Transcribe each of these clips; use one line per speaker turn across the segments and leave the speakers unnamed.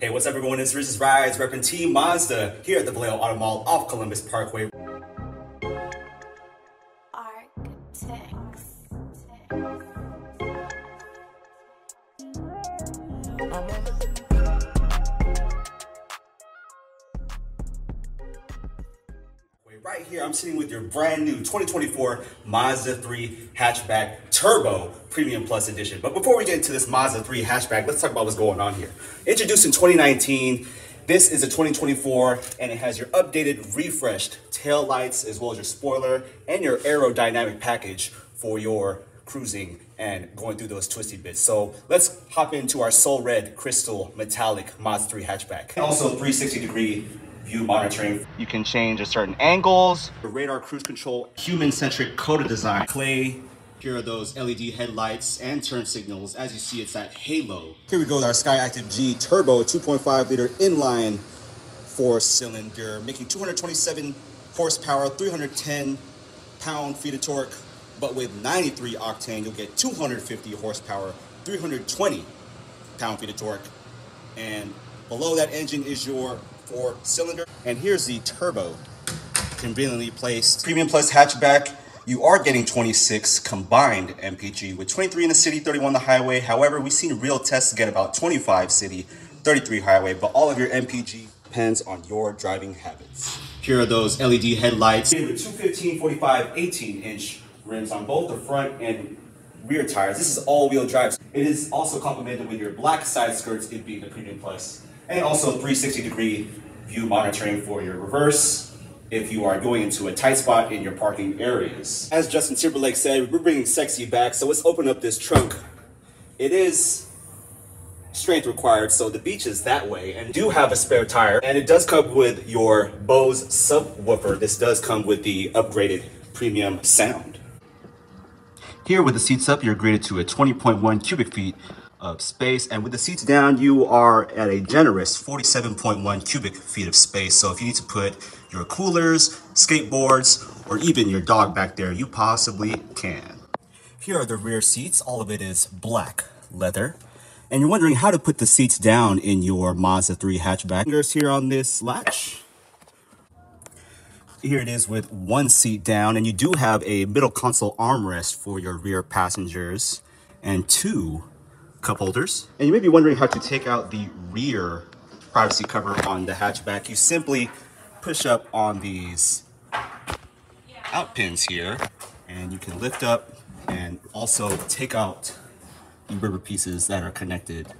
Hey, what's up everyone? It's Riz's Rides, repping Team Mazda here at the Vallejo Auto Mall off Columbus Parkway. Right here, I'm sitting with your brand new 2024 Mazda 3 hatchback turbo premium plus edition. But before we get into this Mazda 3 hatchback, let's talk about what's going on here. Introduced in 2019, this is a 2024 and it has your updated refreshed tail lights as well as your spoiler and your aerodynamic package for your cruising and going through those twisty bits. So let's hop into our Soul Red Crystal Metallic Mazda 3 hatchback. Also 360 degree view monitoring. You can change a certain angles. The radar cruise control, human-centric Kodo design. Clay, here are those LED headlights and turn signals. As you see, it's that halo. Here we go with our Skyactiv G Turbo 2.5 liter inline four cylinder, making 227 horsepower, 310 pound feet of torque. But with 93 octane, you'll get 250 horsepower, 320 pound feet of torque. And below that engine is your four cylinder. And here's the turbo, conveniently placed. Premium Plus hatchback, you are getting 26 combined MPG with 23 in the city, 31 on the highway. However, we've seen real tests get about 25 city, 33 highway, but all of your MPG depends on your driving habits. Here are those LED headlights. With 215, 45, 18 inch rims on both the front and rear tires. This is all-wheel drive. It is also complemented with your black side skirts, it being the Premium Plus, and also 360 degree view monitoring for your reverse if you are going into a tight spot in your parking areas. As Justin Timberlake said, we're bringing sexy back, so let's open up this trunk. It is strength required, so the beach is that way, and do have a spare tire, and it does come with your Bose subwoofer. This does come with the upgraded premium sound. Here with the seats up, you're graded to a 20.1 cubic feet of space. And with the seats down, you are at a generous 47.1 cubic feet of space. So if you need to put your coolers, skateboards, or even your dog back there, you possibly can. Here are the rear seats. All of it is black leather. And you're wondering how to put the seats down in your Mazda 3 hatchback. Fingers here on this latch. Here it is with one seat down, and you do have a middle console armrest for your rear passengers and two cup holders. And you may be wondering how to take out the rear privacy cover on the hatchback. You simply push up on these out pins here and you can lift up and also take out the rubber pieces that are connected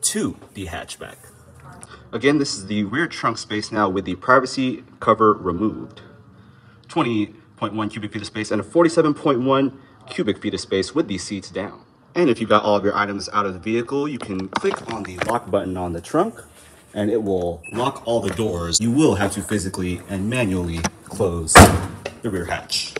to the hatchback. Again, this is the rear trunk space now with the privacy cover removed. 20.1 cubic feet of space and a 47.1 cubic feet of space with these seats down. And if you've got all of your items out of the vehicle, you can click on the lock button on the trunk and it will lock all the doors. You will have to physically and manually close the rear hatch.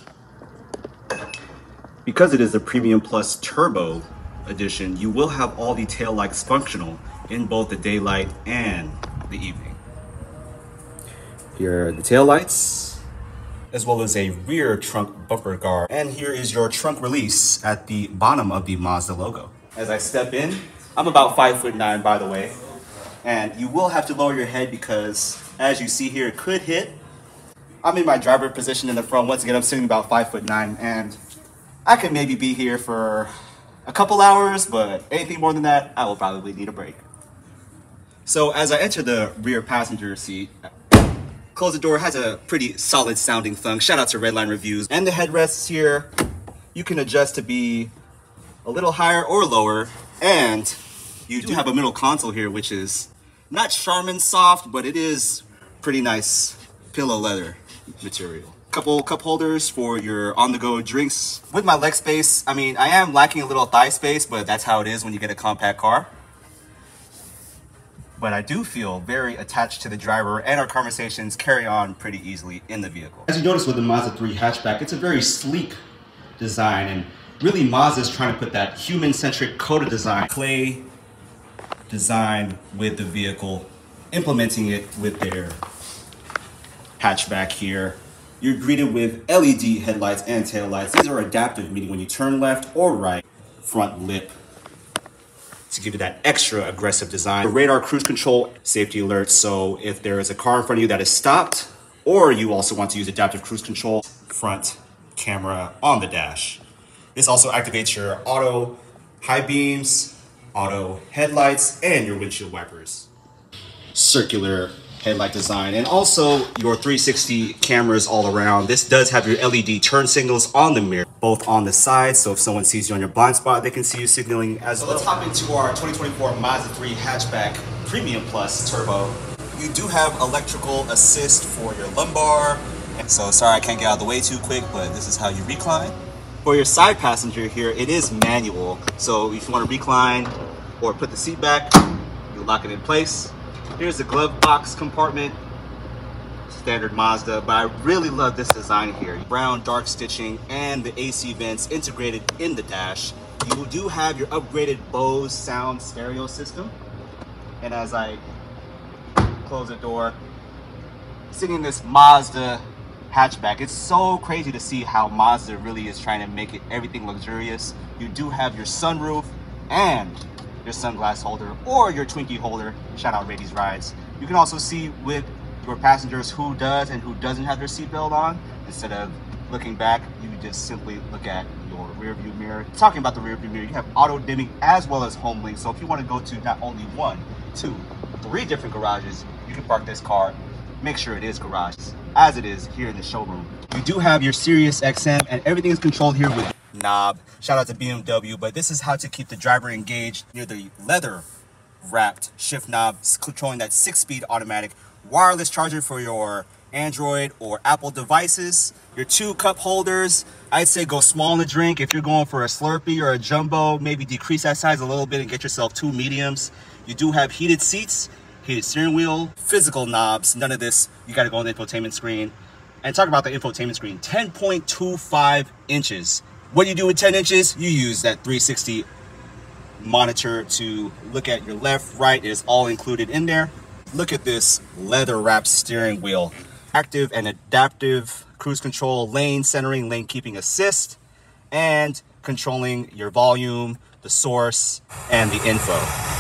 Because it is a Premium Plus Turbo edition, you will have all the tail lights functional in both the daylight and the evening. Here are the tail lights as well as a rear trunk bumper guard. And here is your trunk release at the bottom of the Mazda logo. As I step in, I'm about five foot nine, by the way. And you will have to lower your head because as you see here, it could hit. I'm in my driver position in the front. Once again, I'm sitting about five foot nine and I could maybe be here for a couple hours, but anything more than that, I will probably need a break. So as I enter the rear passenger seat, Close the door has a pretty solid sounding thunk. Shout out to Redline Reviews. And the headrests here, you can adjust to be a little higher or lower. And you do have a middle console here, which is not Charmin soft, but it is pretty nice pillow leather material. Couple cup holders for your on-the-go drinks. With my leg space, I mean, I am lacking a little thigh space, but that's how it is when you get a compact car but I do feel very attached to the driver and our conversations carry on pretty easily in the vehicle. As you notice with the Mazda 3 hatchback, it's a very sleek design and really Mazda is trying to put that human-centric Kodo design, clay design with the vehicle, implementing it with their hatchback here. You're greeted with LED headlights and tail lights. These are adaptive, meaning when you turn left or right, front lip to give you that extra aggressive design. The Radar cruise control, safety alerts. So if there is a car in front of you that is stopped, or you also want to use adaptive cruise control, front camera on the dash. This also activates your auto high beams, auto headlights, and your windshield wipers. Circular headlight design and also your 360 cameras all around. This does have your LED turn signals on the mirror, both on the side. So if someone sees you on your blind spot, they can see you signaling as so well. Let's hop into our 2024 Mazda 3 hatchback Premium Plus Turbo. You do have electrical assist for your lumbar. So sorry I can't get out of the way too quick, but this is how you recline. For your side passenger here, it is manual. So if you want to recline or put the seat back, you lock it in place Here's the glove box compartment. Standard Mazda, but I really love this design here. Brown dark stitching and the AC vents integrated in the dash. You do have your upgraded Bose sound stereo system. And as I close the door, sitting in this Mazda hatchback. It's so crazy to see how Mazda really is trying to make it everything luxurious. You do have your sunroof and your sunglass holder or your Twinkie holder. Shout out Rady's Rides. You can also see with your passengers who does and who doesn't have their seatbelt on. Instead of looking back, you just simply look at your rear view mirror. Talking about the rear view mirror, you have auto dimming as well as HomeLink. So if you want to go to not only one, two, three different garages, you can park this car. Make sure it is garage as it is here in the showroom. You do have your Sirius XM and everything is controlled here with knob. Shout out to BMW, but this is how to keep the driver engaged near the leather wrapped shift knob, controlling that six speed automatic wireless charger for your Android or Apple devices. Your two cup holders, I'd say go small in the drink. If you're going for a Slurpee or a Jumbo, maybe decrease that size a little bit and get yourself two mediums. You do have heated seats, heated steering wheel, physical knobs. None of this, you gotta go on the infotainment screen. And talk about the infotainment screen, 10.25 inches. What you do with 10 inches? You use that 360 monitor to look at your left, right. It is all included in there. Look at this leather wrapped steering wheel. Active and adaptive cruise control, lane centering, lane keeping assist, and controlling your volume, the source, and the info.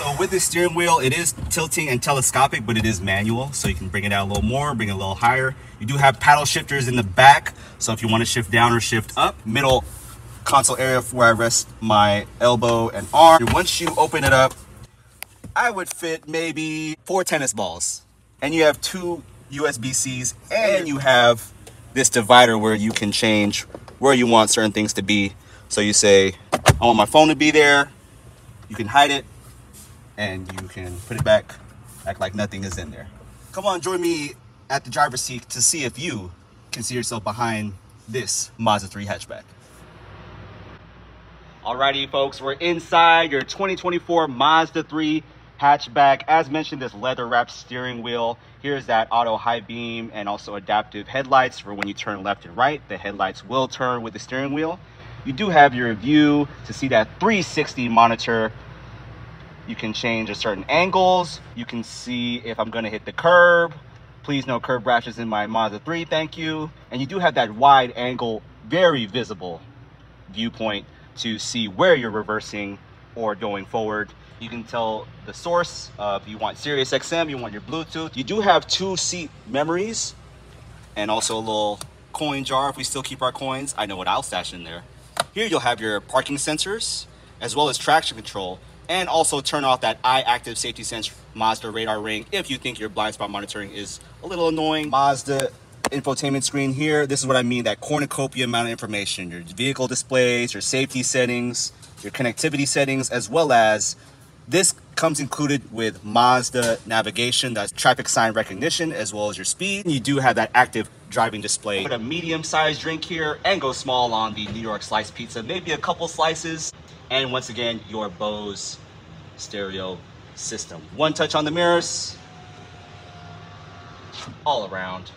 So with this steering wheel, it is tilting and telescopic, but it is manual. So you can bring it out a little more, bring it a little higher. You do have paddle shifters in the back. So if you want to shift down or shift up, middle console area where I rest my elbow and arm. Once you open it up, I would fit maybe four tennis balls. And you have two USB-Cs and you have this divider where you can change where you want certain things to be. So you say, I want my phone to be there. You can hide it and you can put it back, act like nothing is in there. Come on, join me at the driver's seat to see if you can see yourself behind this Mazda 3 hatchback. Alrighty, folks, we're inside your 2024 Mazda 3 hatchback. As mentioned, this leather wrapped steering wheel. Here's that auto high beam and also adaptive headlights for when you turn left and right. The headlights will turn with the steering wheel. You do have your view to see that 360 monitor you can change a certain angles. You can see if I'm gonna hit the curb. Please no curb rashes in my Mazda 3, thank you. And you do have that wide angle, very visible viewpoint to see where you're reversing or going forward. You can tell the source of you want Sirius XM, you want your Bluetooth. You do have two seat memories and also a little coin jar if we still keep our coins. I know what I'll stash in there. Here you'll have your parking sensors as well as traction control and also turn off that eye active safety sense Mazda radar ring if you think your blind spot monitoring is a little annoying. Mazda infotainment screen here. This is what I mean, that cornucopia amount of information. Your vehicle displays, your safety settings, your connectivity settings, as well as this comes included with Mazda navigation, that's traffic sign recognition, as well as your speed. You do have that active driving display. Put a medium-sized drink here and go small on the New York slice pizza, maybe a couple slices. And once again, your Bose stereo system. One touch on the mirrors, all around.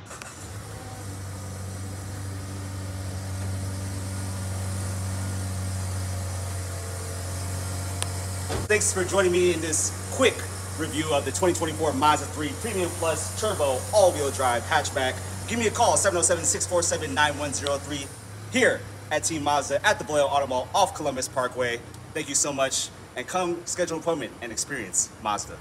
Thanks for joining me in this quick review of the 2024 Mazda 3 Premium Plus Turbo All-Wheel Drive Hatchback. Give me a call, 707-647-9103 here at Team Mazda at the Vallejo Auto Mall off Columbus Parkway. Thank you so much. and come schedule an appointment and experience Mazda.